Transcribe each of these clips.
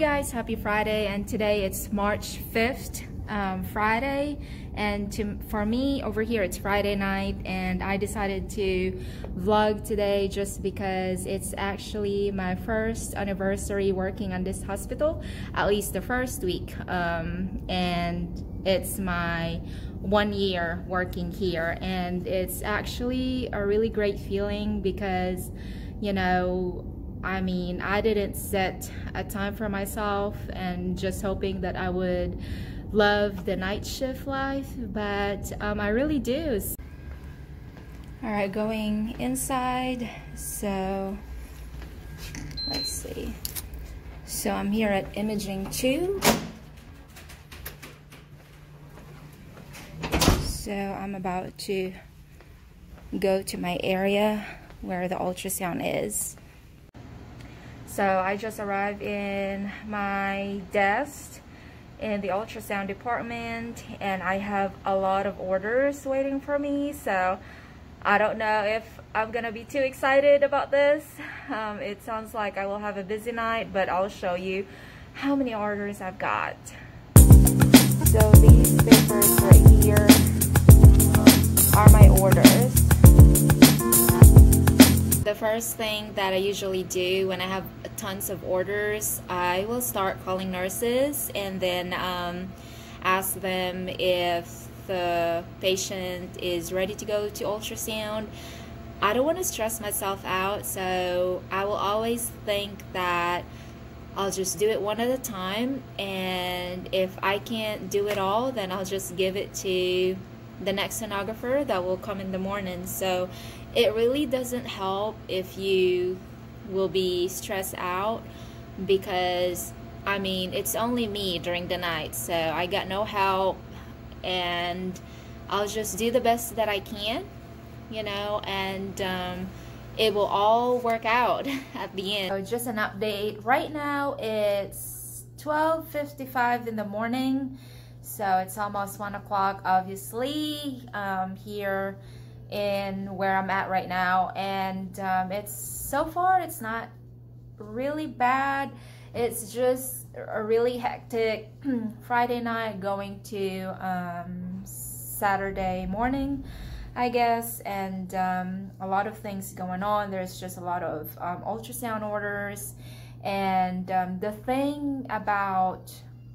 guys, happy Friday and today it's March 5th, um, Friday. And to, for me over here it's Friday night and I decided to vlog today just because it's actually my first anniversary working on this hospital, at least the first week. Um, and it's my one year working here and it's actually a really great feeling because you know I mean, I didn't set a time for myself and just hoping that I would love the night shift life, but um, I really do. All right, going inside. So let's see. So I'm here at imaging two. So I'm about to go to my area where the ultrasound is. So I just arrived in my desk in the ultrasound department and I have a lot of orders waiting for me. So I don't know if I'm gonna be too excited about this. Um, it sounds like I will have a busy night, but I'll show you how many orders I've got. So these papers right here are my orders the first thing that I usually do when I have tons of orders, I will start calling nurses and then um, ask them if the patient is ready to go to ultrasound. I don't want to stress myself out, so I will always think that I'll just do it one at a time, and if I can't do it all, then I'll just give it to the next sonographer that will come in the morning. So it really doesn't help if you will be stressed out because I mean it's only me during the night so I got no help and I'll just do the best that I can you know and um, it will all work out at the end. So just an update right now it's 12:55 in the morning so it's almost one o'clock obviously um, here in where I'm at right now. And um, it's so far it's not really bad. It's just a really hectic Friday night going to um, Saturday morning I guess. And um, a lot of things going on. There's just a lot of um, ultrasound orders. And um, the thing about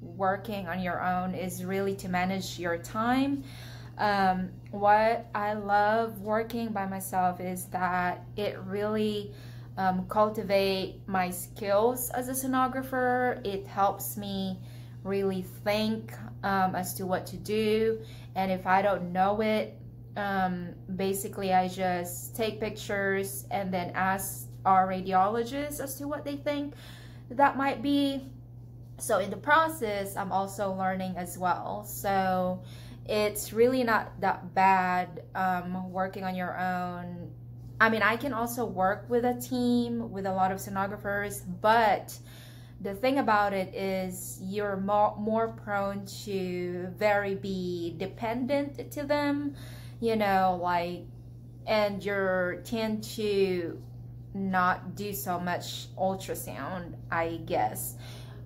working on your own is really to manage your time um, what I love working by myself is that it really um, cultivate my skills as a sonographer. It helps me really think um, as to what to do. And if I don't know it, um, basically I just take pictures and then ask our radiologists as to what they think that might be. So in the process, I'm also learning as well. So it's really not that bad um, working on your own. I mean, I can also work with a team with a lot of sonographers, but the thing about it is you're more, more prone to very be dependent to them, you know, like, and you tend to not do so much ultrasound, I guess.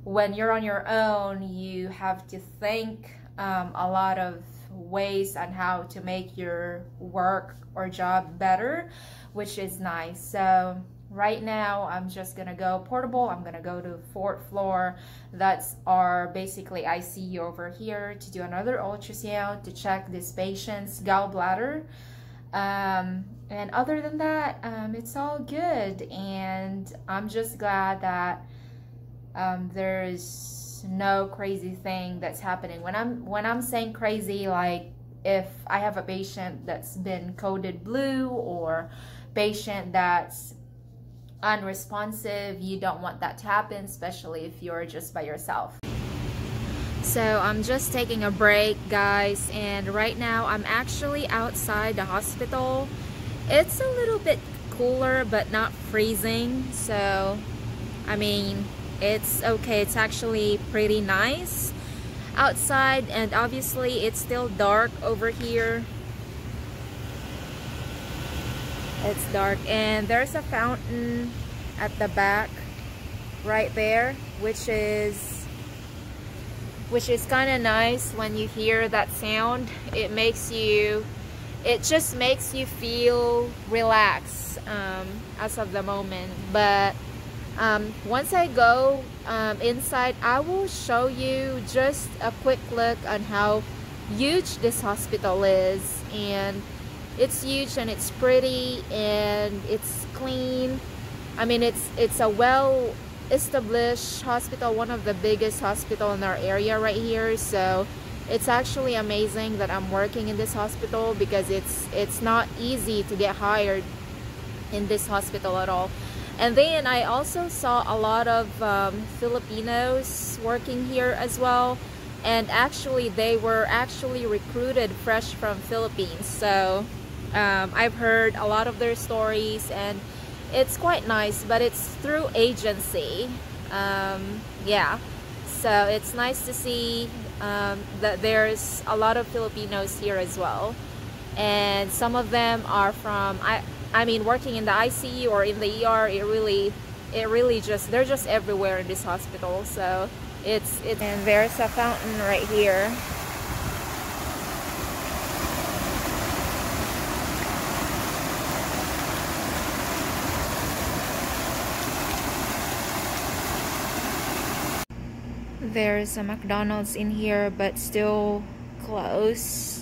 When you're on your own, you have to think um, a lot of ways on how to make your work or job better, which is nice. So right now I'm just gonna go portable. I'm gonna go to fourth floor. That's our basically ICU over here to do another ultrasound to check this patient's gallbladder. Um, and other than that, um, it's all good. And I'm just glad that um, there's no crazy thing that's happening. When I'm when I'm saying crazy, like if I have a patient that's been coded blue or patient that's unresponsive, you don't want that to happen, especially if you're just by yourself. So I'm just taking a break, guys, and right now I'm actually outside the hospital. It's a little bit cooler, but not freezing. So, I mean, it's okay it's actually pretty nice outside and obviously it's still dark over here it's dark and there's a fountain at the back right there, which is which is kind of nice when you hear that sound. It makes you, it just makes you feel relaxed um, as of the moment. But um, once I go um, inside, I will show you just a quick look on how huge this hospital is. And it's huge and it's pretty and it's clean. I mean, it's, it's a well established hospital, one of the biggest hospital in our area right here. So it's actually amazing that I'm working in this hospital because it's it's not easy to get hired in this hospital at all. And then I also saw a lot of um, Filipinos working here as well. And actually they were actually recruited fresh from Philippines. So um, I've heard a lot of their stories and it's quite nice but it's through agency um, yeah so it's nice to see um, that there's a lot of Filipinos here as well and some of them are from I I mean working in the ICU or in the ER it really it really just they're just everywhere in this hospital. So it's it and there's a fountain right here. There's a McDonald's in here but still closed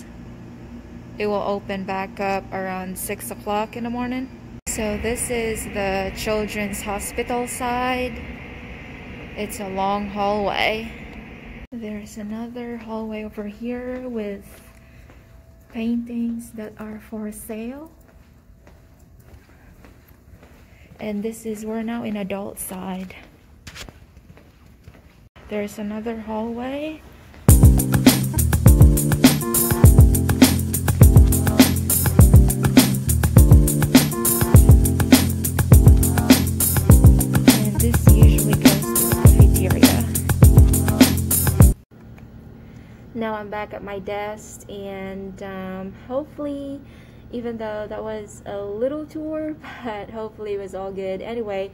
it will open back up around 6 o'clock in the morning. So this is the children's hospital side. It's a long hallway. There's another hallway over here with paintings that are for sale. And this is we're now in adult side. There's another hallway. Now I'm back at my desk and um, hopefully even though that was a little tour but hopefully it was all good anyway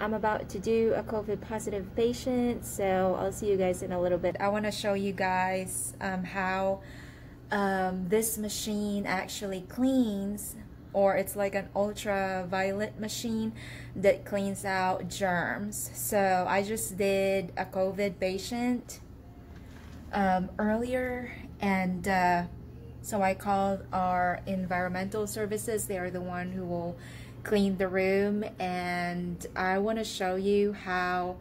I'm about to do a COVID positive patient, so I'll see you guys in a little bit. I want to show you guys um, how um, this machine actually cleans or it's like an ultraviolet machine that cleans out germs. So I just did a COVID patient um, earlier and uh, so I called our environmental services. They are the one who will clean the room and I want to show you how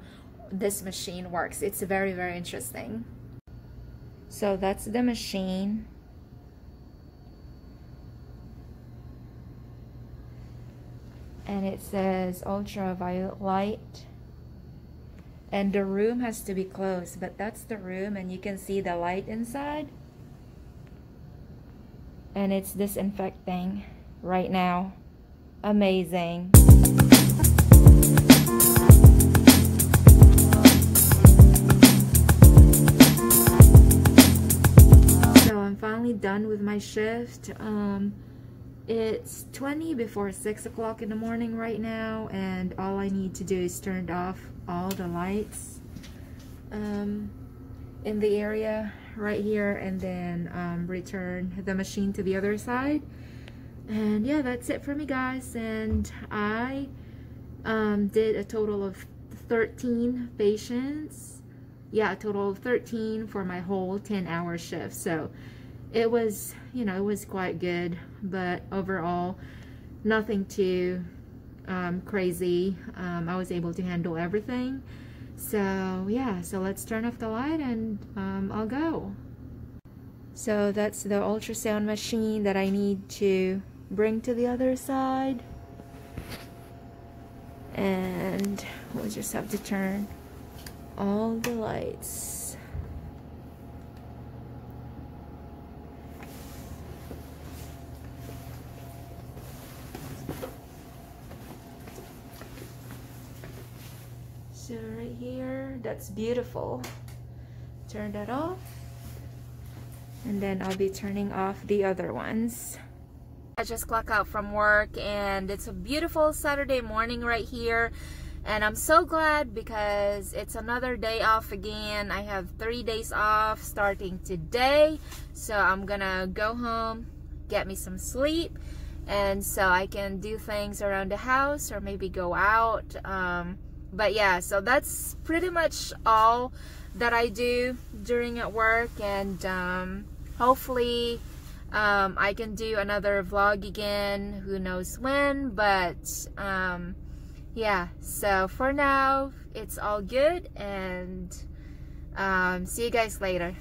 this machine works. It's very, very interesting. So that's the machine. And it says ultraviolet light. And the room has to be closed, but that's the room and you can see the light inside. And it's disinfecting right now amazing. So I'm finally done with my shift. Um, it's 20 before 6 o'clock in the morning right now and all I need to do is turn off all the lights um, in the area right here and then um, return the machine to the other side. And yeah that's it for me guys. And I um, did a total of 13 patients. Yeah a total of 13 for my whole 10 hour shift. So it was you know it was quite good but overall nothing too um, crazy. Um, I was able to handle everything. So yeah so let's turn off the light and um, I'll go. So that's the ultrasound machine that I need to bring to the other side. And we'll just have to turn all the lights so right here. That's beautiful. Turn that off. And then I'll be turning off the other ones. I just clock out from work and it's a beautiful Saturday morning right here. And I'm so glad because it's another day off again. I have three days off starting today. So I'm gonna go home get me some sleep and so I can do things around the house or maybe go out. Um, but yeah so that's pretty much all that I do during at work and um, hopefully um, I can do another vlog again who knows when but um, yeah so for now it's all good and um, see you guys later